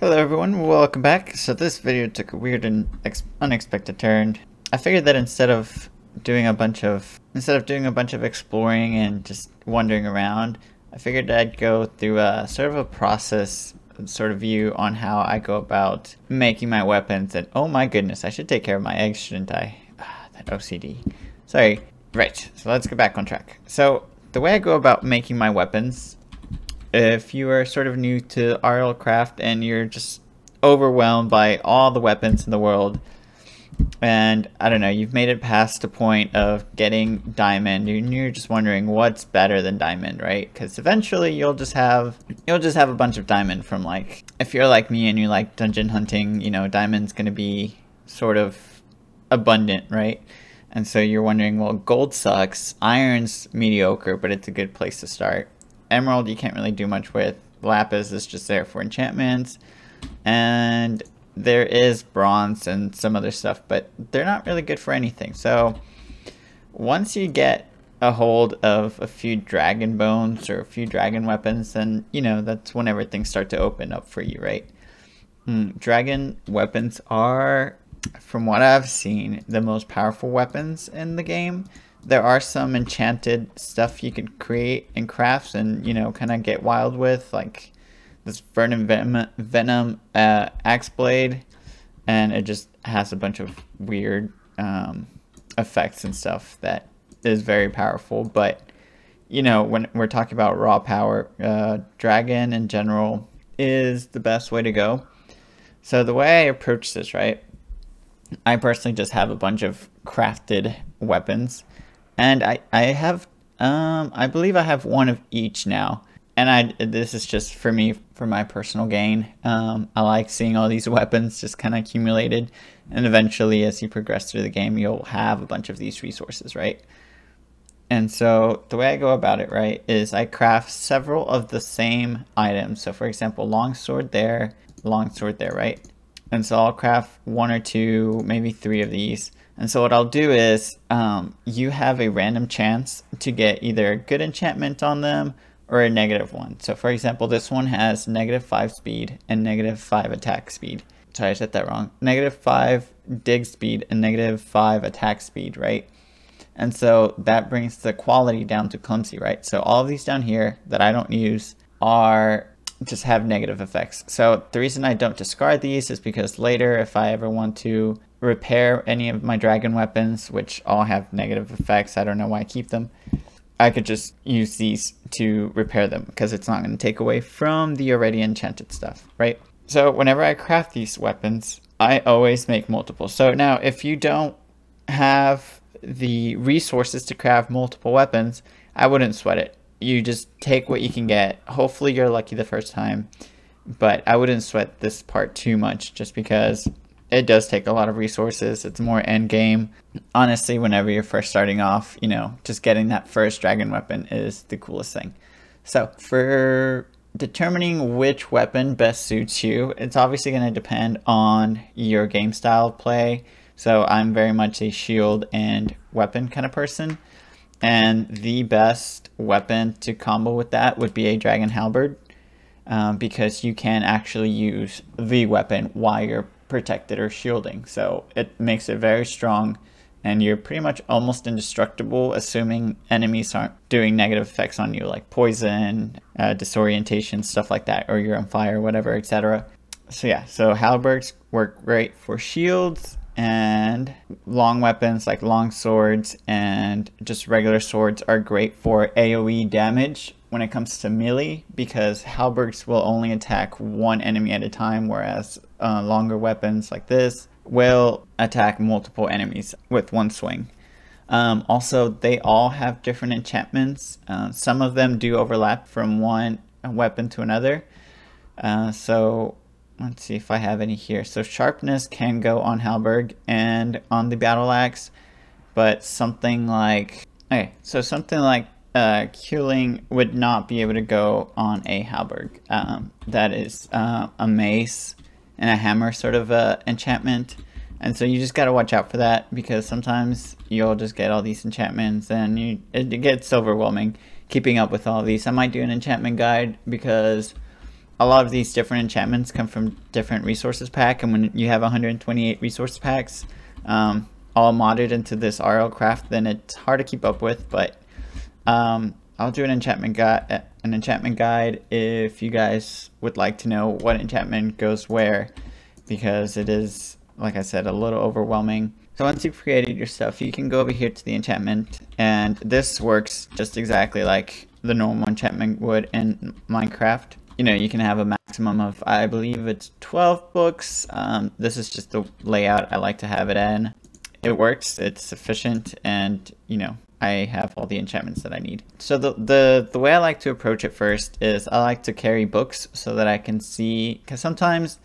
Hello everyone, welcome back. So this video took a weird and unexpected turn. I figured that instead of doing a bunch of instead of doing a bunch of exploring and just wandering around, I figured I'd go through a sort of a process sort of view on how I go about making my weapons and oh my goodness, I should take care of my eggs, shouldn't I? Ah, that OCD. Sorry. Right, so let's get back on track. So the way I go about making my weapons if you are sort of new to RLCraft and you're just overwhelmed by all the weapons in the world, and I don't know, you've made it past the point of getting diamond, and you're just wondering what's better than diamond, right? Because eventually you'll just have you'll just have a bunch of diamond from like if you're like me and you like dungeon hunting, you know, diamond's gonna be sort of abundant, right? And so you're wondering, well, gold sucks, iron's mediocre, but it's a good place to start. Emerald you can't really do much with. Lapis is just there for enchantments. And there is bronze and some other stuff, but they're not really good for anything. So once you get a hold of a few dragon bones or a few dragon weapons, then, you know, that's whenever things start to open up for you, right? Hmm, dragon weapons are, from what I've seen, the most powerful weapons in the game there are some enchanted stuff you can create and craft and you know kind of get wild with like this Venom Venom, Venom uh, axe blade and it just has a bunch of weird um, effects and stuff that is very powerful but you know when we're talking about raw power uh, dragon in general is the best way to go. So the way I approach this right I personally just have a bunch of crafted weapons and I, I have, um, I believe I have one of each now. And I, this is just for me, for my personal gain. Um, I like seeing all these weapons just kind of accumulated. And eventually, as you progress through the game, you'll have a bunch of these resources, right? And so the way I go about it, right, is I craft several of the same items. So for example, long sword there, long sword there, right? And so I'll craft one or two, maybe three of these. And so what I'll do is um, you have a random chance to get either a good enchantment on them or a negative one. So for example, this one has negative 5 speed and negative 5 attack speed. Sorry, I said that wrong. Negative 5 dig speed and negative 5 attack speed, right? And so that brings the quality down to clumsy, right? So all of these down here that I don't use are just have negative effects. So the reason I don't discard these is because later if I ever want to repair any of my dragon weapons, which all have negative effects. I don't know why I keep them. I could just use these to repair them because it's not going to take away from the already enchanted stuff, right? So whenever I craft these weapons, I always make multiple. So now if you don't have the resources to craft multiple weapons, I wouldn't sweat it. You just take what you can get. Hopefully you're lucky the first time, but I wouldn't sweat this part too much just because it does take a lot of resources. It's more end game. Honestly, whenever you're first starting off, you know, just getting that first dragon weapon is the coolest thing. So for determining which weapon best suits you, it's obviously going to depend on your game style play. So I'm very much a shield and weapon kind of person. And the best weapon to combo with that would be a dragon halberd. Um, because you can actually use the weapon while you're protected or shielding. So it makes it very strong and you're pretty much almost indestructible assuming enemies aren't doing negative effects on you like poison, uh, disorientation, stuff like that, or you're on fire, whatever, etc. So yeah, so halberds work great for shields and long weapons like long swords and just regular swords are great for AoE damage when it comes to melee because halberds will only attack one enemy at a time whereas uh, longer weapons like this will attack multiple enemies with one swing. Um, also, they all have different enchantments. Uh, some of them do overlap from one weapon to another. Uh, so let's see if I have any here. So sharpness can go on Halberd and on the battle axe, but something like okay, so something like uh, would not be able to go on a Halberd. Um, that is uh, a mace and a hammer sort of uh, enchantment. And so you just got to watch out for that because sometimes you'll just get all these enchantments and you, it, gets overwhelming keeping up with all these. I might do an enchantment guide because a lot of these different enchantments come from different resources pack, and when you have 128 resource packs, um, all modded into this RL craft, then it's hard to keep up with. But um, I'll do an enchantment guide, an enchantment guide if you guys would like to know what enchantment goes where, because it is, like I said, a little overwhelming. So once you've created your stuff, you can go over here to the enchantment, and this works just exactly like the normal enchantment would in Minecraft. You know, you can have a maximum of, I believe it's 12 books. Um, this is just the layout I like to have it in. It works, it's efficient, and, you know, I have all the enchantments that I need. So the, the, the way I like to approach it first is I like to carry books so that I can see, because sometimes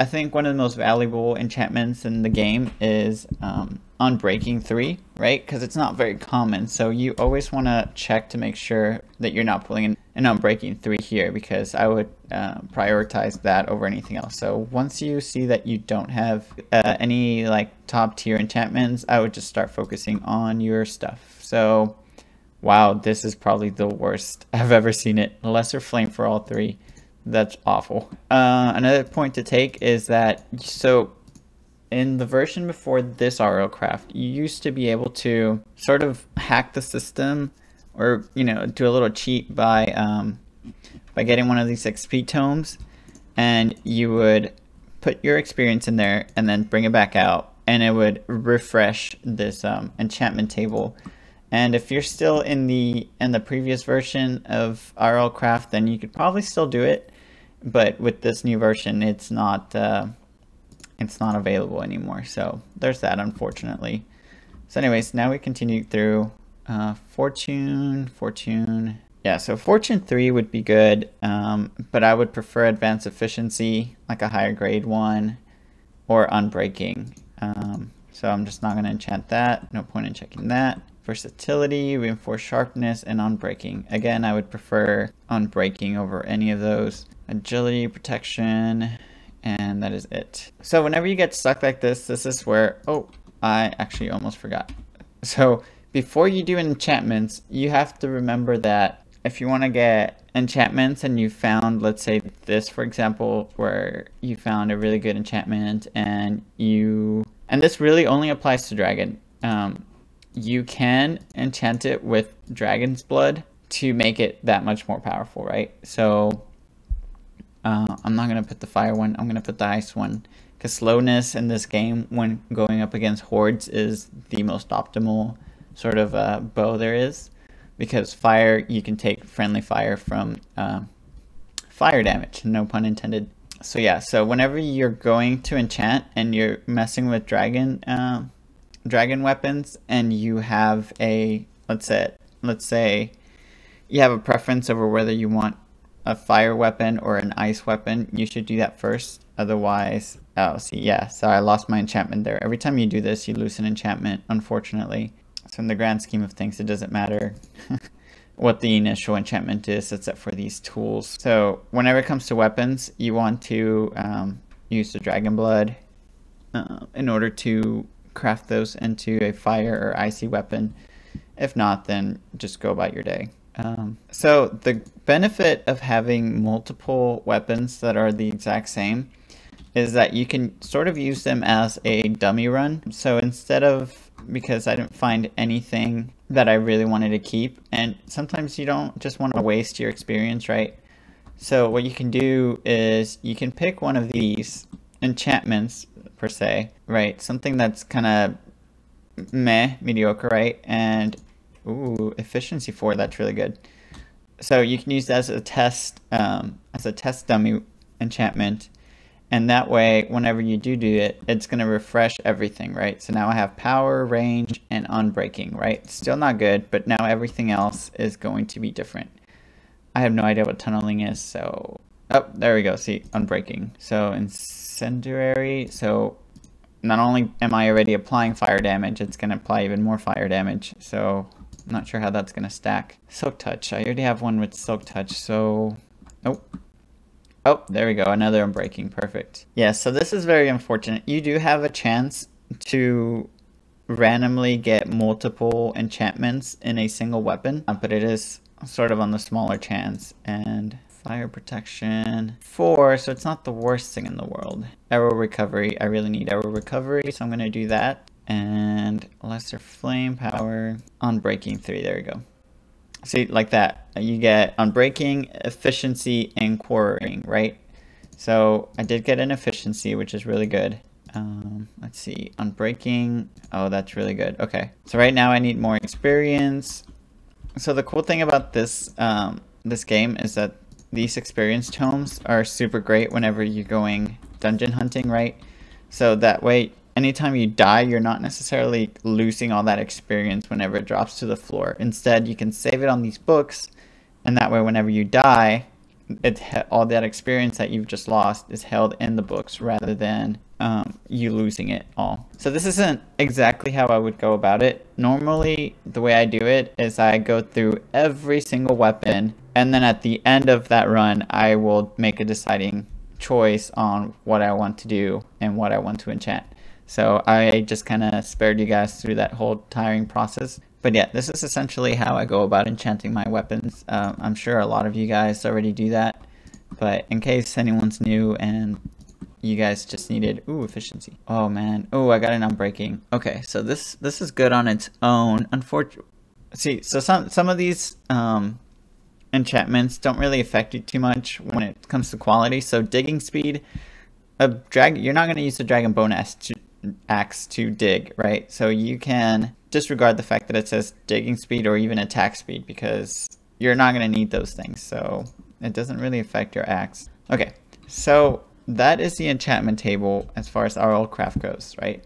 I think one of the most valuable enchantments in the game is um, Unbreaking 3, right? Because it's not very common. So you always want to check to make sure that you're not pulling an, an Unbreaking 3 here because I would uh, prioritize that over anything else. So once you see that you don't have uh, any like top tier enchantments, I would just start focusing on your stuff. So wow, this is probably the worst I've ever seen it. Lesser Flame for all three. That's awful. Uh, another point to take is that, so in the version before this RL craft, you used to be able to sort of hack the system or, you know, do a little cheat by, um, by getting one of these XP tomes and you would put your experience in there and then bring it back out and it would refresh this um, enchantment table and if you're still in the in the previous version of RL Craft, then you could probably still do it but with this new version, it's not uh, it's not available anymore. So there's that, unfortunately. So anyways, now we continue through uh, Fortune, Fortune. Yeah, so Fortune 3 would be good, um, but I would prefer Advanced Efficiency, like a higher grade one, or Unbreaking. Um, so I'm just not going to enchant that. No point in checking that. Versatility, Reinforced Sharpness, and Unbreaking. Again, I would prefer Unbreaking over any of those agility, protection, and that is it. So whenever you get stuck like this, this is where, oh, I actually almost forgot. So before you do enchantments, you have to remember that if you want to get enchantments and you found, let's say this, for example, where you found a really good enchantment and you, and this really only applies to dragon. Um, you can enchant it with dragon's blood to make it that much more powerful, right? So uh, I'm not going to put the fire one. I'm going to put the ice one. Because slowness in this game when going up against hordes is the most optimal sort of uh, bow there is. Because fire, you can take friendly fire from uh, fire damage. No pun intended. So yeah, so whenever you're going to enchant and you're messing with dragon uh, dragon weapons and you have a, let's say, let's say you have a preference over whether you want a fire weapon or an ice weapon, you should do that first. Otherwise, oh, see, yeah, so I lost my enchantment there. Every time you do this, you lose an enchantment, unfortunately. So in the grand scheme of things, it doesn't matter what the initial enchantment is, except for these tools. So whenever it comes to weapons, you want to um, use the Dragon Blood uh, in order to craft those into a fire or icy weapon. If not, then just go about your day. Um, so the benefit of having multiple weapons that are the exact same is that you can sort of use them as a dummy run. So instead of, because I didn't find anything that I really wanted to keep, and sometimes you don't just want to waste your experience, right? So what you can do is you can pick one of these enchantments per se, right? Something that's kind of meh, mediocre, right? And Ooh, efficiency four. That's really good. So you can use that as a test, um, as a test dummy enchantment, and that way, whenever you do do it, it's going to refresh everything, right? So now I have power, range, and unbreaking, right? Still not good, but now everything else is going to be different. I have no idea what tunneling is, so... Oh, there we go, see, unbreaking. So incendiary, so not only am I already applying fire damage, it's going to apply even more fire damage, so I'm not sure how that's going to stack. Silk Touch. I already have one with Silk Touch, so... Nope. Oh, there we go. Another Unbreaking. Perfect. Yeah, so this is very unfortunate. You do have a chance to randomly get multiple enchantments in a single weapon, but it is sort of on the smaller chance. And Fire protection. Four, so it's not the worst thing in the world. Arrow recovery. I really need arrow recovery, so I'm going to do that. And lesser flame power. Unbreaking three, there we go. See, like that. You get unbreaking, efficiency, and quartering, right? So I did get an efficiency, which is really good. Um, let's see, unbreaking. Oh, that's really good. Okay, so right now I need more experience. So the cool thing about this um, this game is that these experience tomes are super great whenever you're going dungeon hunting, right? So that way, anytime you die, you're not necessarily losing all that experience whenever it drops to the floor. Instead, you can save it on these books, and that way, whenever you die, it all that experience that you've just lost is held in the books rather than um, you losing it all. So this isn't exactly how I would go about it. Normally, the way I do it is I go through every single weapon, and then at the end of that run, I will make a deciding choice on what I want to do and what I want to enchant. So I just kind of spared you guys through that whole tiring process. But yeah, this is essentially how I go about enchanting my weapons. Um, I'm sure a lot of you guys already do that, but in case anyone's new and you guys just needed, ooh, efficiency. Oh man, oh, I got an unbreaking. Okay, so this this is good on its own. Unfortunately, see, so some some of these um, enchantments don't really affect you too much when it comes to quality. So digging speed, a drag, you're not going to use the dragon bone axe to, axe to dig, right? So you can disregard the fact that it says digging speed or even attack speed because you're not going to need those things. So it doesn't really affect your axe. Okay, so that is the enchantment table as far as RL craft goes, right?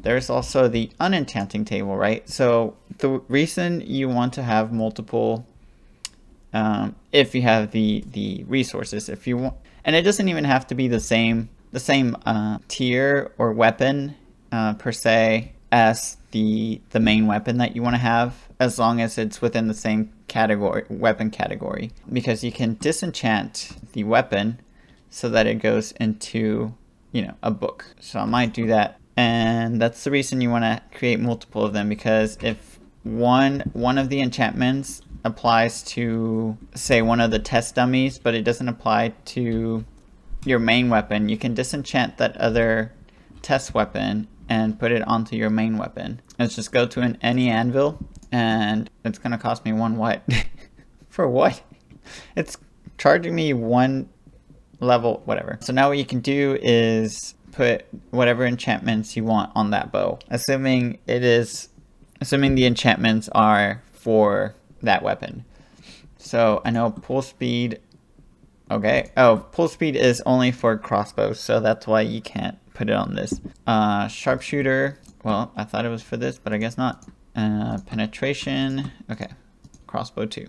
There's also the unenchanting table, right? So the reason you want to have multiple, um, if you have the the resources, if you want, and it doesn't even have to be the same the same uh, tier or weapon uh, per se as the the main weapon that you want to have as long as it's within the same category weapon category. Because you can disenchant the weapon so that it goes into you know a book. So I might do that. And that's the reason you want to create multiple of them because if one one of the enchantments applies to say one of the test dummies but it doesn't apply to your main weapon you can disenchant that other test weapon and put it onto your main weapon. Let's just go to an any anvil and it's gonna cost me one what? For what? It's charging me one level, whatever. So now what you can do is put whatever enchantments you want on that bow. Assuming it is, assuming the enchantments are for that weapon. So I know pull speed, okay. Oh, pull speed is only for crossbows, so that's why you can't put it on this. Uh, sharpshooter, well, I thought it was for this, but I guess not. Uh, penetration, okay, crossbow 2.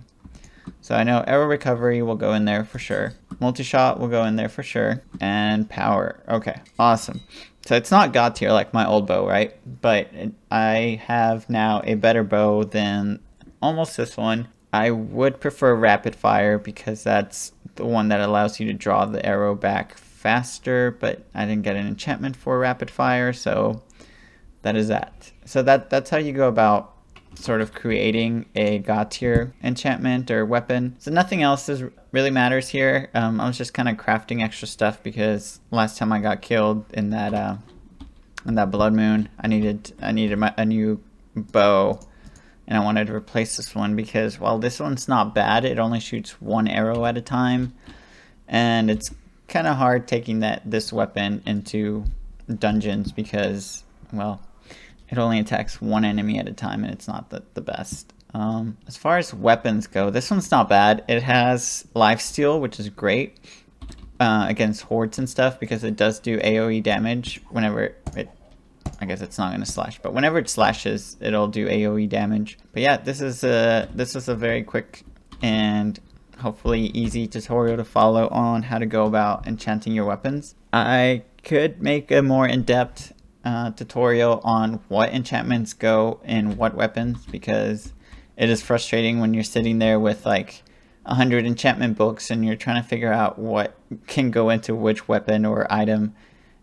So I know arrow recovery will go in there for sure. Multi-shot will go in there for sure. And power, okay, awesome. So it's not god tier like my old bow, right? But I have now a better bow than almost this one. I would prefer rapid fire because that's the one that allows you to draw the arrow back faster, but I didn't get an enchantment for rapid fire, so that is that. So that that's how you go about sort of creating a god tier enchantment or weapon. So nothing else is really matters here. Um, I was just kind of crafting extra stuff because last time I got killed in that uh, in that blood moon, I needed I needed my, a new bow and I wanted to replace this one because while this one's not bad, it only shoots one arrow at a time and it's kind of hard taking that this weapon into dungeons because, well, it only attacks one enemy at a time and it's not the, the best. Um, as far as weapons go, this one's not bad. It has lifesteal, which is great uh, against hordes and stuff because it does do AoE damage whenever it, I guess it's not going to slash, but whenever it slashes, it'll do AoE damage. But yeah, this is a, this is a very quick and hopefully easy tutorial to follow on how to go about enchanting your weapons. I could make a more in-depth uh, tutorial on what enchantments go in what weapons because it is frustrating when you're sitting there with like a hundred enchantment books and you're trying to figure out what can go into which weapon or item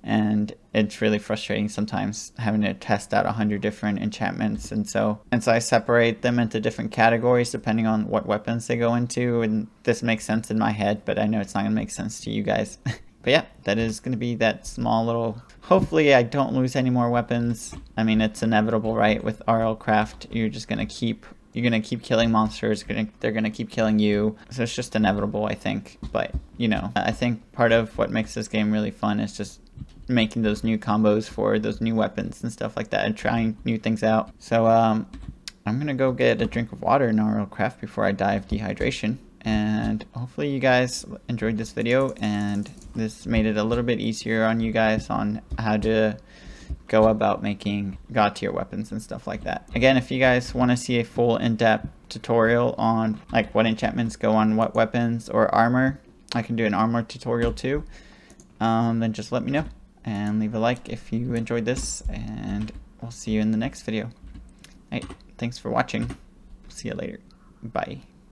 and it's really frustrating sometimes having to test out a hundred different enchantments. And so and so I separate them into different categories depending on what weapons they go into. And this makes sense in my head but I know it's not gonna make sense to you guys. But yeah that is gonna be that small little hopefully I don't lose any more weapons. I mean it's inevitable right? With RL craft you're just gonna keep you're gonna keep killing monsters gonna, they're gonna keep killing you. So it's just inevitable i think. But you know i think part of what makes this game really fun is just making those new combos for those new weapons and stuff like that and trying new things out. So um, I'm gonna go get a drink of water in RL Craft before I die of dehydration. And hopefully you guys enjoyed this video and this made it a little bit easier on you guys on how to go about making god tier weapons and stuff like that. Again, if you guys want to see a full in-depth tutorial on like what enchantments go on what weapons or armor, I can do an armor tutorial too. Um, then just let me know and leave a like if you enjoyed this and we'll see you in the next video. Alright, thanks for watching. See you later. Bye.